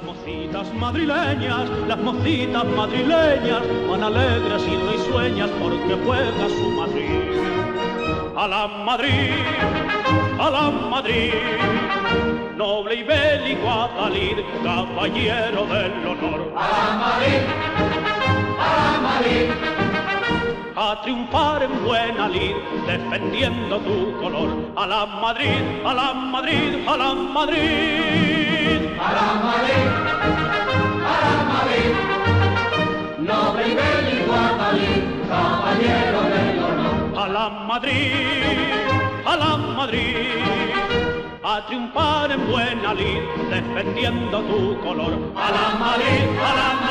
mocitas madrileñas, las mocitas madrileñas van alegres y risueñas porque juega su Madrid. A la Madrid, a la Madrid, noble y bélico Adalid, caballero del honor. A la Madrid, a la Madrid. A triunfar en buena lid, defendiendo tu color. A la Madrid, a la Madrid, a la Madrid. Madrid, a la Madrid. A triunfar en buena lid, defendiendo tu color. A Madrid, a.